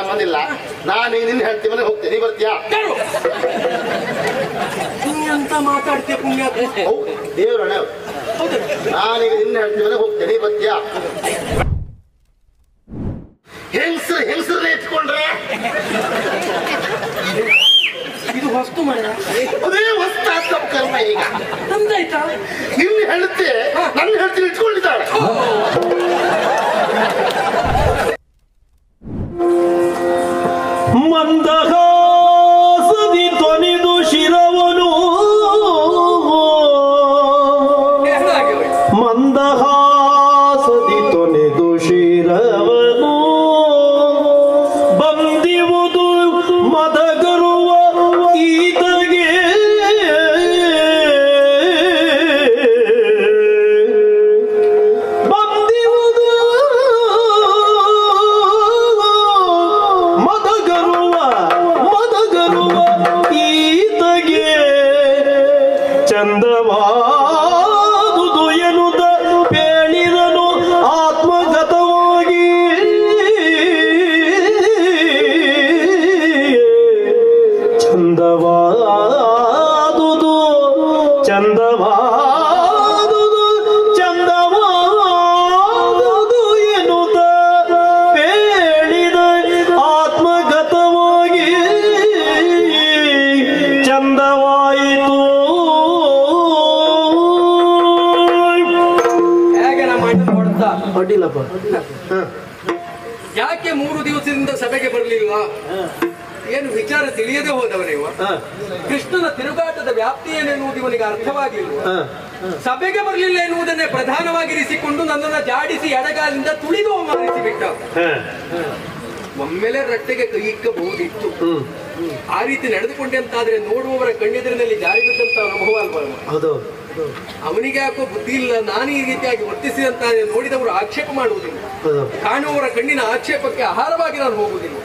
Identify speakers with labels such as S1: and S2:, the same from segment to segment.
S1: ಸಂಬಂಧ ಇಲ್ಲ ನಾನು ನಿನ್ನ ಹೆಂಡತಿ ಮನೆ ಹೋಗ್ತೀನಿ. ನೀ ಬರ್ತೀಯಾ?
S2: ಅಂತ ಮಾತಾಡ್ತೀಯ ಪುಣ್ಯಾತ್ಮ
S1: ಹೌದು. ದೇವ್ರಣ ನಾನೀಗ ನಿನ್ನ ಹೆಂಡತಿ ಮನೆ ಹೋಗ್ತೇನೆ. ಬರ್ತೀಯಾ? ಹೆಂಗಸ್ರ ಹೆಂಗಸ್ರನ್ನ ಎತ್ಕೊಂಡ್ರೆ?
S2: ಇದು ಮರ.
S1: ಅದೇ ಹೊಸ್ತಾದ ಕರ್ಮ ಈಗ.
S2: ನಂದಾಯ್ತಾ
S1: ನಿನ್ನ ಹೆಂಡತಿ ನನ್ನ ಹೆಂಡತಿ ಇಟ್ಕೊಂಡಿದ್ದಾಳೆ.
S3: ಮಂದಹಾಸದಿ ಅಡ್ಡಿಲ್ಲಪ್ಪ
S2: ಯಾಕೆ ಮೂರು ದಿವಸದಿಂದ ಸಭೆಗೆ ಬರಲಿಲ್ಲ ಏನು ವಿಚಾರ ತಿಳಿಯದೆ ಹೋದವನೇವ ಕೃಷ್ಣನ ತಿರುಗಾಟದ ವ್ಯಾಪ್ತಿ ಏನೆನ್ನುವುದು ಇವನಿಗೆ ಅರ್ಥವಾಗಿಲ್ಲ ಸಭೆಗೆ ಬರಲಿಲ್ಲ ಎನ್ನುವುದನ್ನೇ ಪ್ರಧಾನವಾಗಿರಿಸಿಕೊಂಡು ನನ್ನನ್ನ ಜಾಡಿಸಿ ಎಡಗಾಲಿಂದ ತುಳಿದು ಮಾಡಿಸಿಬಿಟ್ಟ ಬಿಟ್ಟ. ಒಮ್ಮೆಲೆ ರಟ್ಟೆಗೆ ಕೈ ಇಕ್ಕಬಹುದಿತ್ತು. ಆ ರೀತಿ ನಡೆದುಕೊಂಡೆ ಅಂತಾದ್ರೆ ನೋಡುವವರ ಕಣ್ಣೆದುರಿನಲ್ಲಿ ಜಾರಿ ಬಿದ್ದಂತ ಅನುಭವ ಅಲ್ವಾ
S3: ಹೌದು.
S2: ಅವನಿಗೆ ಯಾಕೋ ಬುದ್ಧಿ ಇಲ್ಲ ನಾನು ಈ ರೀತಿಯಾಗಿ ವರ್ತಿಸಿದಂತ ನೋಡಿದವರು ಆಕ್ಷೇಪ ಮಾಡುವುದಿಲ್ಲ. ಕಾಣುವವರ ಕಣ್ಣಿನ ಆಕ್ಷೇಪಕ್ಕೆ ಆಹಾರವಾಗಿ ನಾನು ಹೋಗುವುದಿಲ್ಲ.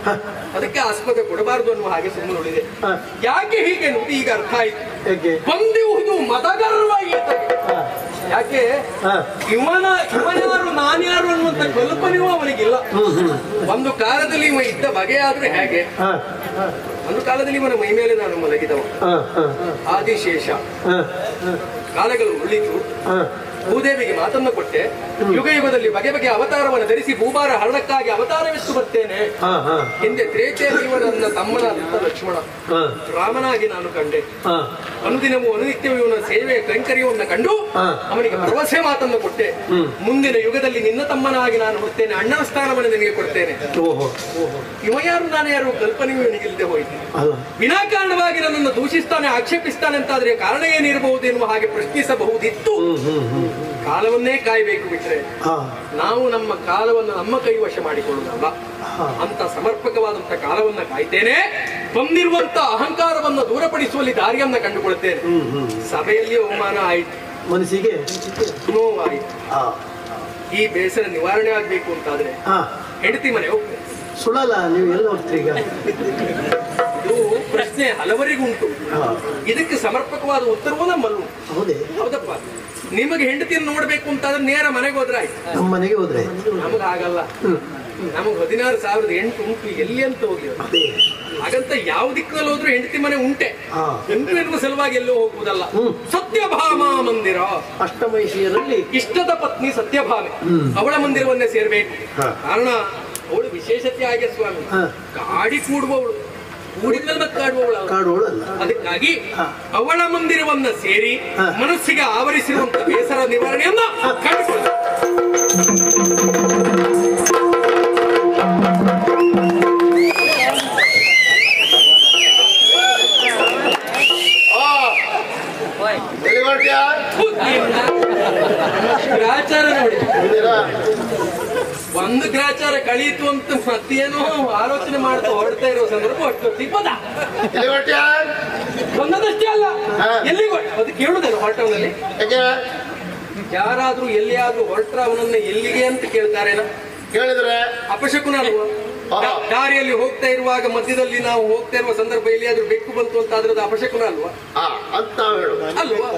S2: ಅದಕ್ಕೆ ಆಸ್ಪತ್ರೆ ಕೊಡಬಾರದು ಅನ್ನುವ ಹಾಗೆ ಸುಮ್ಮನೆ
S3: ನೋಡಿದೆ.
S2: ಯಾಕೆ ಹೀಗೆ ನೋಡಿ ಈಗ ಅರ್ಥ ಆಯ್ತು.
S3: ಯಾಕೆ
S2: ಬಂದಿರುವುದು ಮತಗಾರರವಾಗಿ ಯಾಕೆ. ಇವನ ಇವನ್ಯಾರು ನಾನ್ಯಾರು ಅನ್ನುವಂತ ಕಲ್ಪನೆಯೂ ಅವನಿಗಿಲ್ಲ. ಒಂದು ಕಾಲದಲ್ಲಿ ಇವ ಇದ್ದ ಬಗೆಯಾದ್ರೆ ಹೇಗೆ? ಒಂದು ಕಾಲದಲ್ಲಿ ಇವನ ಮೈ ಮೇಲೆ ನಾನು ಮಲಗಿದವ. ಆದಿಶೇಷ.
S3: ಹ,
S2: ಕಾಲಗಳು ಉಳಿತು
S3: ಹ.
S2: ಭೂದೇವಿಗೆ ಮಾತನ್ನು ಕೊಟ್ಟೆ. ಯುಗ ಯುಗದಲ್ಲಿ ಬಗೆ ಬಗೆ ಅವತಾರವನ್ನು ಧರಿಸಿ ಭೂಭಾರ ಹರಣಕ್ಕಾಗಿ ಅವತಾರವೆಷ್ಟು ಬರ್ತೇನೆ. ಹಿಂದೆ ತ್ರೇತೆ ನನ್ನ ತಮ್ಮನಾದಂತ ಲಕ್ಷ್ಮಣ. ರಾಮನಾಗಿ ನಾನು ಕಂಡೆ. ಅನುದಿನವೂ ಅನುನಿತ್ಯವೂ ಇವನ ಸೇವೆ ಕೈಂಕರ್ಯವನ್ನು ಕಂಡು. ಅವನಿಗೆ ಭರವಸೆ ಮಾತನ್ನು ಕೊಟ್ಟೆ. ಮುಂದಿನ ಯುಗದಲ್ಲಿ ನಿನ್ನ ತಮ್ಮನಾಗಿ ನಾನು ಹೊತ್ತೇನೆ ಅಣ್ಣನ ಸ್ಥಾನವನ್ನು ನಿನಗೆ ಕೊಡ್ತೇನೆ.
S3: ಓಹೋ.
S2: ಇವ ಯಾರು? ನಾನು ಯಾರು? ಕಲ್ಪನೆಯೂ ನನಗಿಲ್ಲದೆ ಹೋಯಿತು. ವಿನಾಕಾರಣವಾಗಿ ನನ್ನನ್ನು ದೂಷಿಸ್ತಾನೆ ಆಕ್ಷೇಪಿಸ್ತಾನೆ ಅಂತಾದ್ರೆ ಕಾರಣ ಏನಿರಬಹುದು ಎನ್ನುವ ಹಾಗೆ ಪ್ರಶ್ನಿಸಬಹುದಿತ್ತು. ಕಾಲವನ್ನೇ ಕಾಯಬೇಕು ಬಿಟ್ರೆ ನಾವು ನಮ್ಮ ಕಾಲವನ್ನು ನಮ್ಮ ಕೈವಶ ಮಾಡಿಕೊಳ್ಳುವುದಲ್ಲ.
S3: ಹ.
S2: ಅಂತ ಸಮರ್ಪಕವಾದಂತ ಕಾಲವನ್ನ ಕಾಯ್ತೇನೆ. ಬಂದಿರುವಂತ ಅಹಂಕಾರವನ್ನು ದೂರಪಡಿಸುವಲ್ಲಿ ದಾರಿಯನ್ನ ಕಂಡುಕೊಳ್ತೇನೆ ಸಭೆಯಲ್ಲಿ ಅವಮಾನ ಆಯ್ತು.
S3: ಮನಸ್ಸಿಗೆ?
S2: ನೋವಾಯಿತು.
S3: ಹ,
S2: ಈ ಬೇಸರ ನಿವಾರಣೆ ಆಗ್ಬೇಕು ಅಂತಾದ್ರೆ
S3: ಹ.
S2: ಹೆಂಡತಿ ಮನೆ ಹೋಗ್ತೇನೆ
S3: ಸುಳ್ಳಲ್ಲ ನೀವು ಎಲ್ಲ ಹೋಗ್ತೀರಿ ಈಗ?
S2: ಇದು ಪ್ರಶ್ನೆ ಹಲವರಿಗುಂಟು. ಇದಕ್ಕೆ ಸಮರ್ಪಕವಾದ ಉತ್ತರವೂ ನಮ್ಮಲ್ಲೂ.
S3: ಹೌದೇ?
S2: ಹೌದಪ್ಪ. ನಿಮಗೆ ಹೆಂಡತಿಯನ್ನು ನೋಡ್ಬೇಕು ಅಂತಾದ್ರೆ ನೇರ ಮನೆಗೆ ಹೋದ್ರೆ ಆಯ್ತು.
S3: ನಮ್ಮ ಮನೆಗೆ ಹೋದ್ರೆ
S2: ನಮಗೆ ಆಗಲ್ಲ. ನಮಗೆ ಹದಿನಾರು ಸಾವಿರದ ಎಂಟು ಉಂಟು. ಎಲ್ಲಿ ಅಂತ ಹೋಗಿ ಹಾಗಂತ ಯಾವ ದಿಕ್ಕಲ್ಲಿ ಹೋದ್ರು ಹೆಂಡತಿ ಮನೆ ಉಂಟೆ. ಹೆಂಡತಿ ಎನ್ನುವ ಸಲುವಾಗಿ ಎಲ್ಲೂ ಹೋಗುವುದಲ್ಲ. ಸತ್ಯಭಾಮ ಮಂದಿರ.
S3: ಅಷ್ಟಮೈಷಿಯರಲ್ಲಿ
S2: ಇಷ್ಟದ ಪತ್ನಿ ಸತ್ಯಭಾಮೆ. ಅವಳ ಮಂದಿರವನ್ನೇ ಸೇರ್ಬೇಕು. ಕಾರಣ ಅವಳು ವಿಶೇಷತೆ ಆಗಿ ಸ್ವಾಮಿ.
S3: ಗಾಡಿ
S2: ಕಾಡಿ ಕೂಡುವವಳು.
S3: ಕಾಡೋಳಲ್ಲ
S2: ಅದಕ್ಕಾಗಿ ಅವಳ ಮಂದಿರವನ್ನ ಸೇರಿ. ಮನಸ್ಸಿಗೆ ಆವರಿಸಿರುವಂತ ಬೇಸರ ನಿವಾರಣೆಯನ್ನ ಕಂಡುಕೊಳ್ಳ
S1: ಆ, ಎಲ್ಲಿ ಹೊರಟ್ಯಾ?
S2: ಗ್ರಾಚಾರ ನೋಡಿ
S1: ಮಂದಿರ?
S2: ಒಂದು ಗ್ರಾಚಾರ ಕಳೀತು ಅಂತ ಮತ್ತೇನೋ ಆಲೋಚನೆ ಮಾಡ್ತಾ ಹೊರಡ್ತಾ ಇರೋ ಸಂದರ್ಭ ಅಷ್ಟೊತ್ತಿಗೆ ಪದ? ಒಂದದಷ್ಟೇ ಅಲ್ಲ.
S1: ಎಲ್ಲಿ
S2: ಎಲ್ಲಿಗೆ ಅದು ಕೇಳುದಲ್ಲ ಹೊರಟವನಲ್ಲಿ.
S1: ಯಾಕೆ?
S2: ಯಾರಾದ್ರೂ ಎಲ್ಲಿಯಾದ್ರೂ ಹೊರಟ್ರ ಅವನನ್ನ ಎಲ್ಲಿಗೆ ಅಂತ ಕೇಳ್ತಾರೇನ.
S1: ಕೇಳಿದ್ರೆ?
S2: ಅಪಶಕುನ ಅಲ್ವಾ. ದಾರಿಯಲ್ಲಿ ಹೋಗ್ತಾ ಇರುವಾಗ ಮಧ್ಯದಲ್ಲಿ ನಾವು ಹೋಗ್ತಾ ಇರುವ ಸಂದರ್ಭ ಎಲ್ಲಿಯಾದ್ರೂ ಬೆಕ್ಕು ಬಂತು ಅಂತ ಅದ್ರದ್ದು ಅಪಶಕುನ ಅಲ್ವಾ
S1: ಅಂತ ನಾವು
S2: ಅಲ್ವಾ?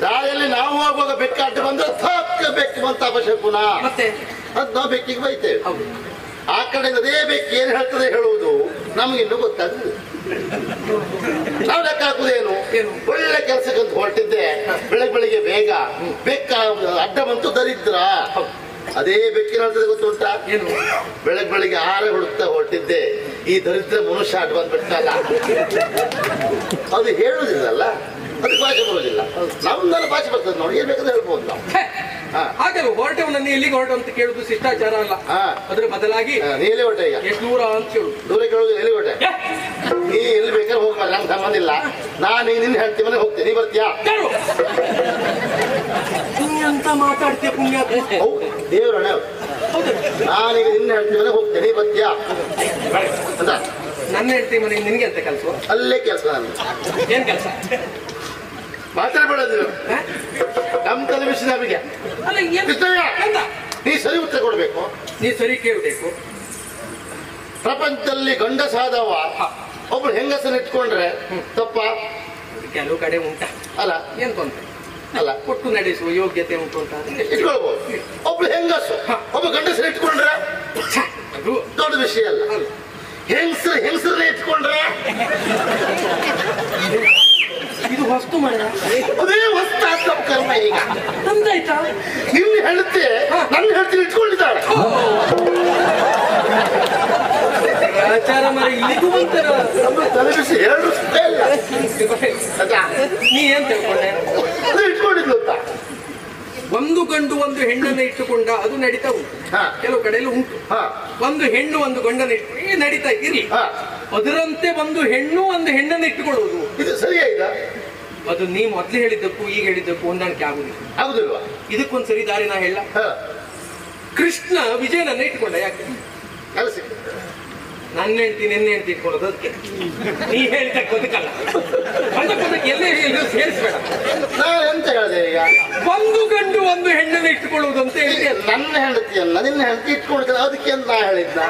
S1: ದಾರಿಯಲ್ಲಿ ನಾವು ಹೋಗುವಾಗ ಬೆಕ್ಕಾಟ ಬಂದ್ರೆ ಬೆಕ್ಕು ಬಂತ ಅಪಶಕುನ.
S2: ಮತ್ತೆ?
S1: ಅದ್ ನಾವು ಬೆಕ್ಕಿಗೆ ಬೈತೇವೆ ಆ ಕಡೆ ಅದೇ ಬೆಕ್ಕಿ ಏನು ಹೇಳ್ತದೆ ಹೇಳುವುದು ನಮಗಿನ್ನೂ ಗೊತ್ತಾಗ್ತದೆ ನಾವು ಲೆಕ್ಕ ಹಾಕುದೇನು
S2: ಏನು?
S1: ಒಳ್ಳೆ ಅಂತ ಹೊರಟಿದ್ದೆ. ಬೆಳಗ್ಗೆ ಬೆಳಿಗ್ಗೆ ಬೇಗ. ಬೆಕ್ಕ ಅಡ್ಡ ಬಂತು ದರಿದ್ರ. ಅದೇ ಬೆಕ್ಕಿನ ಹೇಳ್ತದೆ ಗೊತ್ತುಂಟಾ? ಬೆಳಗ್ಗೆ ಬೆಳಿಗ್ಗೆ ಆರ ಹುಡುಕ್ತಾ ಹೊರಟಿದ್ದೆ. ಈ ದರಿದ್ರ ಮನುಷ್ಯ ಅಡ್ಡ ಬಂದ್ಬಿಡ್ತಲ್ಲ. ಅದು ಹೇಳುದಿಲ್ಲಲ್ಲ ಅದಕ್ಕೆ ಭಾಷೆ ಬರೋದಿಲ್ಲ ನಮ್ದೆಲ್ಲ ಭಾಷೆ ಬರ್ತದೆ ನೋಡಿ ಏನ್ ಬೇಕಾದ್ರೆ ಹೇಳ್ಬೋದು ನಾವು.
S2: ಹಾಗೆ
S1: ಹಾ.
S2: ಹಾಗಲ್ಲ ಹೊರಟವನನ್ನು ಎಲ್ಲಿಗೆ ಹೊರಟು ಅಂತ ಕೇಳುದು ಶಿಷ್ಟಾಚಾರ ಅಲ್ಲ. ಅದ್ರ ಬದಲಾಗಿ
S1: ಎಲ್ಲಿ ಹೊಟ್ಟೆ ಈಗ?
S2: ಎಷ್ಟು ದೂರ ಅಂತ ಕೇಳುದು
S1: ದೂರ ಕೇಳೋದು ಎಲ್ಲಿ ಹೊಟ್ಟೆ
S2: ಏ,
S1: ನೀ ಎಲ್ಲಿ ಬೇಕಾದ್ರೆ ಹೋಗ್ ನಮ್ ನಂಗೆ ಸಂಬಂಧ ಇಲ್ಲ. ನಾನು ಈಗ ನಿನ್ನ ಹೇಳ್ತೀನಿ ಮನೆ ಹೋಗ್ತೀನಿ ನೀ ಬರ್ತೀಯಾ?
S2: ನೀ ಅಂತ ಮಾತಾಡ್ತೀಯ
S1: ಪುಣ್ಯ ದೇವ್ರಣ್ಣ ನಾನೀಗ ನಿನ್ನ ಹೇಳ್ತೀನಿ ಮನೆ ಹೋಗ್ತೀನಿ ನೀ ಬರ್ತೀಯಾ? ಅಂತ.
S2: ನನ್ನ ಹೆಂಡತಿ ಮನೆ ನಿನ್ಗೆ ಅಂತ ಕೆಲಸ?
S1: ಅಲ್ಲೇ ಕೆಲಸ ನಾನು.
S2: ಏನ್ ಕೆಲಸ?
S1: ಮಾತಾಡ್ಬೇಡ ನೀನು ನಮ್ ನಮಗೆ.
S2: ಅಲ್ಲ ಏನ್
S1: ನೀ ಸರಿ ಉತ್ತರ ಕೊಡ್ಬೇಕು.
S2: ನೀ ಸರಿ ಕೇಳಬೇಕು.
S1: ಪ್ರಪಂಚದಲ್ಲಿ ಗಂಡಸಾದವ ಒಬ್ರು ಹೆಂಗಸನ್ನ ಇಟ್ಕೊಂಡ್ರೆ ತಪ್ಪ?
S2: ಕೆಲವು ಕಡೆ ಉಂಟ.
S1: ಅಲ್ಲ.
S2: ಏನ್ ತೊಂದ್ರೆ?
S1: ಅಲ್ಲ.
S2: ಕೊಟ್ಟು ನಡೆಸುವ ಯೋಗ್ಯತೆ ಉಂಟು ಅಂತ
S1: ಇಟ್ಕೊಳ್ಬಹುದು ಒಬ್ಳು ಹೆಂಗಸು ಒಬ್ಬ ಗಂಡಸನ್ನ ಇಟ್ಕೊಂಡ್ರೆ?
S2: ಅದು
S1: ದೊಡ್ಡ ವಿಷಯ ಅಲ್ಲ.
S2: ಅಲ್ಲ.
S1: ಹೆಂಗಸರು ಹೆಂಗಸರನ್ನ ಇಟ್ಕೊಂಡ್ರೆ?
S2: ಇದು ಹೊಸ್ತು ಮಣ್ಣು
S1: ಅದೇ ಹೊಸ್ತಾದ ಕರ್ಮ ಈಗ.
S2: ನಂದಾಯ್ತಾ
S1: ನೀವು ಹೇಳ್ತೆ ನನ್ನ ಹೇಳ್ತೀನಿ ಇಟ್ಕೊಂಡಿದ್ದಾಳೆ.
S2: ಆಚಾರ ಮರ ಇಲ್ಲಿಗೂ ಬಂತಾರ
S1: ನಮ್ಮ ಟೆಲಿವಿಷನ್ ಎರಡು ಸುತ್ತ ಇಲ್ಲ
S2: ನೀ ಏನ್ ತಿಳ್ಕೊಂಡೆ?
S1: ಅದು ಇಟ್ಕೊಂಡಿದ್ಲು ಅಂತ.
S2: ಒಂದು ಗಂಡು ಒಂದು ಹೆಣ್ಣನ್ನು ಇಟ್ಟುಕೊಂಡ ಅದು ನಡೀತಾ ಉಂಟು. ಕೆಲವು ಕಡೆಯಲ್ಲಿ ಉಂಟು.
S1: ಹಾ.
S2: ಒಂದು ಹೆಣ್ಣು ಒಂದು ಗಂಡನ್ನು ಇಟ್ಟು ನಡೀತಾ ಇರಿ.
S1: ಹಾ.
S2: ಅದರಂತೆ ಒಂದು ಹೆಣ್ಣು ಒಂದು ಹೆಣ್ಣನ್ನು ಇಟ್ಟುಕೊಳ್ಳುವುದು.
S1: ಇದು ಸರಿಯಾಗಿದ
S2: ಅದು ನೀ ಮೊದ್ಲು ಹೇಳಿದ್ದಕ್ಕೂ ಈಗ ಹೇಳಿದ್ದಕ್ಕೂ ಹೊಂದಾಣಿಕೆ ಆಗುದಿಲ್ಲ.
S1: ಆಗುದಿಲ್ವಾ
S2: ಇದಕ್ಕೊಂದು ಸರಿ ದಾರಿ ನಾ ಹೇಳ. ಕೃಷ್ಣ ವಿಜಯನನ್ನ ಇಟ್ಕೊಂಡ ಯಾಕೆ? ನನ್ನ ಹೆಂಡತಿ ನಿನ್ನ ಹೆಂಡತಿ ಇಟ್ಕೊಳ್ಳೋದು ಅದಕ್ಕೆ. ನೀ ಹೇಳ್ತಾ ಬದುಕಲ್ಲ ಅದಕ್ಕೊಂದಕ್ಕೆ ಎಲ್ಲೇ ಎಲ್ಲೂ ಸೇರಿಸ್ಬೇಡ.
S1: ನಾನು ಎಂತ ಹೇಳಿದೆ ಈಗ?
S2: ಒಂದು ಗಂಡು ಒಂದು ಹೆಣ್ಣನ್ನು ಇಟ್ಕೊಳ್ಳುವುದು ಅಂತ ಹೇಳಿದೆ.
S1: ನನ್ನ ಹೆಂಡತಿಯನ್ನ ನಿನ್ನ ಹೆಂಡತಿ ಇಟ್ಕೊಳ್ತಾರೆ ಅದಕ್ಕೆ ಅಂತ ನಾ ಎಲ್ಲ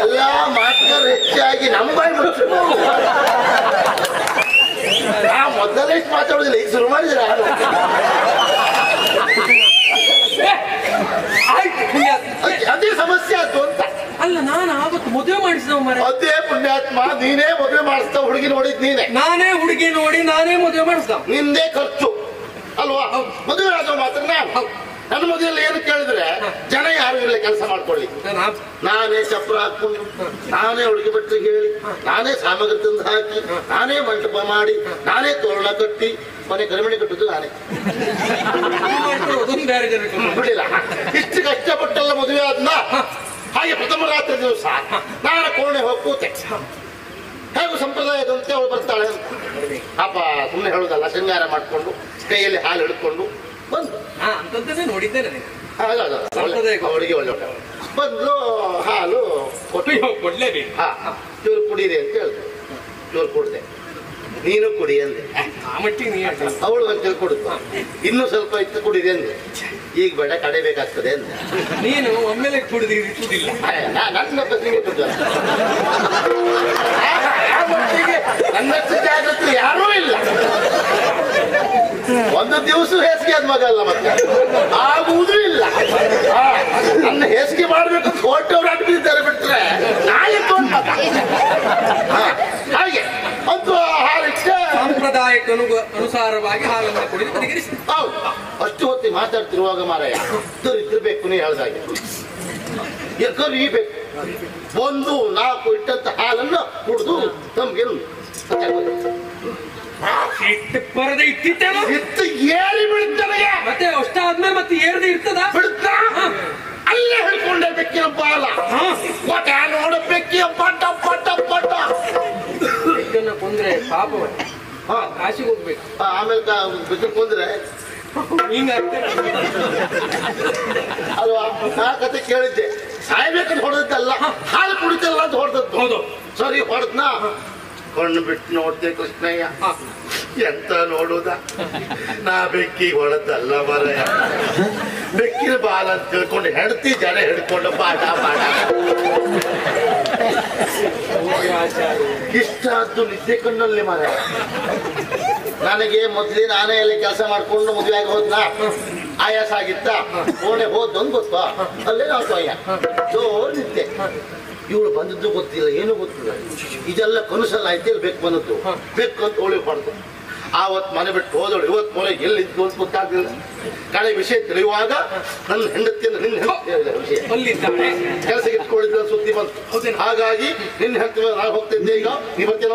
S1: ಎಲ್ಲಾ ಮಾತುಗಳು ಹೆಚ್ಚಾಗಿ ನಮ್ಮ ಬಾಯಿ ನಾ ಮೊದಲೇ ಮಾತಾಡೋದಿಲ್ಲ ಈಗ ಶುರು ಮಾಡಿದ್ರೆ
S2: ಆಯ್ತು ಪುಣ್ಯಾತ್ಮ
S1: ಅದೇ ಸಮಸ್ಯೆ ಆಯ್ತು ಅಂತ
S2: ಅಲ್ಲ ನಾನು ಆವತ್ತು ಮದುವೆ ಮಾಡಿಸಿದವ ಮರ
S1: ಅದೇ ಪುಣ್ಯಾತ್ಮ ನೀನೇ ಮದುವೆ ಮಾಡಿಸ್ದ ಹುಡುಗಿ ನೋಡಿದ್ ನೀನೆ.
S2: ನಾನೇ ಹುಡುಗಿ ನೋಡಿ ನಾನೇ ಮದುವೆ ಮಾಡಿಸ್ದ.
S1: ನಿಂದೇ ಖರ್ಚು. ಅಲ್ವಾ. ಮದುವೆ ಆದವ ಮಾತ್ರ ನಾನು. ನನ್ನ ಮದುವೆಯಲ್ಲಿ ಏನು ಕೇಳಿದ್ರೆ ಜನ ಯಾರು ಇಲ್ಲ ಕೆಲಸ ಮಾಡ್ಕೊಳ್ಳಿ.
S2: ನಾನೇ
S1: ಚಪ್ರ ಹಾಕು ನಾನೇ ಹುಡುಗಿ ಬಟ್ಟೆ ಹೇಳಿ. ನಾನೇ ಸಾಮಗ್ರಿ ತಂದು ಹಾಕಿ. ನಾನೇ ಮಂಟಪ ಮಾಡಿ. ನಾನೇ ತೋರಣ ಕಟ್ಟಿ. ಮನೆ ಕರಿಮಣಿ ಕಟ್ಟುದು ನಾನೇ. ಬಿಡಿಲ್ಲ. ಇಷ್ಟು ಕಷ್ಟಪಟ್ಟೆಲ್ಲ ಮದುವೆ ಆದ್ನ? ಹಾಗೆ ಪ್ರಥಮ ರಾತ್ರಿ ದಿವಸ ನಾನು ಕೋಣೆ ಹೋಗಿ ಕೂತೆ ಹೇಗೂ ಸಂಪ್ರದಾಯದಂತೆ ಅವಳು ಬರ್ತಾಳೆ ಅಪ್ಪ ಪಾಪ ಸುಮ್ಮನೆ ಹೇಳೋದಲ್ಲ ಶೃಂಗಾರ ಮಾಡಿಕೊಂಡು ಕೈಯಲ್ಲಿ ಹಾಲು ಹಿಡ್ಕೊಂಡು ಬಂದು.
S2: ನೋಡಿದ್ದೇನೆ.
S1: ಅವಳಿಗೆ ಒಳ್ಳೆ ಬಂದು ಹಾಲು ಕೊಟ್ಟು
S2: ಕೊಡ್ಲೇಬೇಕು.
S1: ಹಾ ಚೂರು ಕುಡೀರಿ ಅಂತ ಹೇಳ್ತೇವೆ ಚೂರು ಕುಡಿದೆ. ನೀನು ಕುಡಿ ಅಂದೆ. ಅವಳು ಒಂಚೂರು ಕುಡಿದ್ಲು. ಇನ್ನೂ ಸ್ವಲ್ಪ ಇತ್ತು ಕುಡಿದೆ ಅಂದೆ. ಈಗ ಬೇಡ ಕಡೆ ಬೇಕಾಗ್ತದೆ ಅಂದೆ
S2: ನೀನು ಒಮ್ಮೆಲೆ ಕುಡಿದಿರಿ ಇರುವುದಿಲ್ಲ
S1: ನನ್ನ ಮಟ್ಟಿಗೆ ನನ್ನಷ್ಟು ಜಾಗೃತಿ ಯಾರೂ ಇಲ್ಲ. ಒಂದು ದಿವಸ ಹೇಸಿಗೆ ಆದ ಮಗ ಅಲ್ಲ ಮತ್ತೆ. ಆಗುವುದೂ ಇಲ್ಲ. ಆ, ನನ್ನ ಹೇಸಿಗೆ ಮಾಡ್ಬೇಕು ಫೋಟೋ ಬಿಟ್ಟಿದ್ದಾರೆ ಬಿಟ್ರೆ ನಾಳೆ ತೊಗೊಂಡ್ ಮಗ. ಆ, ಹಾಗೆ ಒಂದು ಹಾಲಿಟ್ಟೆ
S2: ಅನುಸಾರವಾಗಿ ಹಾಲನ್ನು ಕುಡಿದು ಬದಿಗಿರಿಸಿ
S1: ಹೌದು ಅಷ್ಟು ಹೊತ್ತಿ ಮಾತಾಡ್ತಿರುವಾಗ ಮಾರಾಯ ಇದ್ದಿರ್ಬೇಕು ನೀ ಹೇಳ್ದಾಗೆ ಬೇಕು ಒಂದು ನಾಲ್ಕು ಇಟ್ಟಂತ ಹಾಲನ್ನು ಕುಡಿದು ನಮ್ಗೆ
S2: ಇಟ್ಟು ಬರದೆ ಇಟ್ಟಿತ್ತೇನೋ?
S1: ಎತ್ತು ಏರಿ ಬಿಡುತ್ತನೆಯ
S2: ಮತ್ತೆ ಅಷ್ಟಾದ್ಮೇಲೆ ಮತ್ತೆ ಏರದೆ ಇರ್ತದ?
S1: ಬಿಡುತ್ತ ಅಲ್ಲೇ ಹಿಡ್ಕೊಂಡೆ ಬೆಕ್ಕಿನ ಬಾಲ ಪಟ ನೋಡ ಬೆಕ್ಕಿಯ ಪಟ ಪಟ ಪಟ
S2: ಇದನ್ನ ಕೊಂದ್ರೆ ಪಾಪವ. ಕಾಶಿಗೆ ಹೋಗ್ಬೇಕು.
S1: ಆಮೇಲೆ ಬೆಕ್ಕಿನ ಕೊಂದ್ರೆ
S2: ಹಿಂಗಾಗ್ತದೆ
S1: ಅಲ್ವಾ? ನಾ ಕತೆ ಕೇಳಿದ್ದೆ. ಸಾಯ್ಬೇಕಂತ ಹೊಡೆದಲ್ಲ ಹಾಲು ಕುಡಿತಲ್ಲ ಅಂತ ಹೊಡೆದದ್ದು.
S2: ಹೌದು.
S1: ಸರಿ ಹೊಡೆದ್ನ? ಕಣ್ಣು ಬಿಟ್ಟು ನೋಡ್ದೆ ಕೃಷ್ಣಯ್ಯ. ಎಂತ ನೋಡುದ? ನಾ ಬೆಕ್ಕಿ ಹೊಡೆದಲ್ಲ ಮರಯ ಬೆಕ್ಕಿನ ಬಾಲ ಅಂತ ತಿಳ್ಕೊಂಡು ಹೆಂಡತಿ ಜನ ಹಿಡ್ಕೊಂಡು ಪಾಠ ಪಾಠ. ಇಷ್ಟ ನಿದ್ದೆ ಕಣ್ಣಲ್ಲಿ ಮರ ನನಗೆ ಮೊದ್ಲಿ ನಾನೇ ಅಲ್ಲಿ ಕೆಲಸ ಮಾಡ್ಕೊಂಡು ಮದುವೆ ಆಗಿ ಹೋದ್ನ? ಆಯಾಸ ಆಗಿತ್ತ? ಕೋಣೆ ಹೋದೊಂದು ಗೊತ್ತಾ? ಅಲ್ಲೇ ನಾವು ಅಯ್ಯ ಜೋರ್ ನಿಂತೆ ಇವಳು ಬಂದದ್ದು ಗೊತ್ತಿಲ್ಲ, ಏನೂ ಗೊತ್ತಿಲ್ಲ. ಇದೆಲ್ಲ ಕನಸಲ್ಲ ಆಯ್ತು ಬೇಕು ಬಂದದ್ದು. ಬೇಕು ಅಂತ ಹೋಳಿ ಪಡ್ದು ಆವತ್ ಮನೆ ಬಿಟ್ಟು ಹೋದಳು ಇವತ್ತು ಮನೆಗೆ ಎಲ್ಲಿದ್ದು ಅಂತ ಗೊತ್ತಾಗ್ಲಿಲ್ಲ. ಕಡೆ ವಿಷಯ ತಿಳಿಯುವಾಗ ನನ್ನ ಹೆಂಡತಿಯನ್ನು ನಿನ್ನ ವಿಷಯ.
S2: ಅಲ್ಲಿದ್ದಾಳೆ
S1: ಕೆಲಸಕ್ಕೆ ಇಟ್ಕೊಂಡಿದ್ದ ಸುದ್ದಿ ಬಂತು? ಹಾಗಾಗಿ ನಿನ್ನ ಹೆಂಡತಿ ನಾನು ಹೋಗ್ತಿದ್ದೆ ಈಗ. ನೀ ಬರ್ತೀನ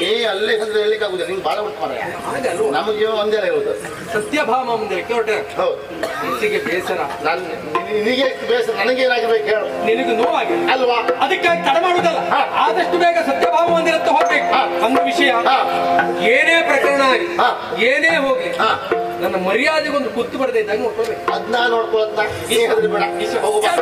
S1: ನೀ ಅಲ್ಲೇ ಅಂದ್ರೆ ಹೇಳಿಕ್ಕೆ ಆಗುದಿಲ್ಲ. ನಿಂಗೆ ಭಾಳ ಉಂಟು ನಮಗೆ ಒಂದೇ ಇರುವುದು
S2: ಸತ್ಯಭಾಮ ಮುಂದೆ ಹೊರಟ
S1: ಹೌದು.
S2: ಮನಸ್ಸಿಗೆ ಬೇಸರ.
S1: ನಾನು ನಿನಗೆ ಬೇಸರ ನನಗೇನಾಗಿರ್ಬೇಕು ಹೇಳು.
S2: ನಿನಗೆ ನೋವಾಗಿ
S1: ಅಲ್ವಾ?
S2: ಅದಕ್ಕಾಗಿ ತಡ ಮಾಡುವುದಲ್ಲ. ಆದಷ್ಟು ಬೇಗ ಸತ್ಯಭಾಮ ಮಂದಿರತ್ತ ಹೋಗ್ಬೇಕು. ಒಂದು ವಿಷಯ. ಏನೇ ಪ್ರಕರಣ
S1: ಆಗಿ.
S2: ಏನೇ ಹೋಗ್ಲಿ
S1: ಹಾ.
S2: ನನ್ನ ಮರ್ಯಾದೆಗೊಂದು ಕುತ್ತು ಬರದೆ ಹಂಗೆ ನೋಡ್ಕೊಳ್ಬೇಕು.
S1: ಅದನ್ನ ನೋಡ್ಕೊಳತ್ತ ನೀ ಹೆದ್ರಿ ಬೇಡ. ಹೋಗು ಬಾ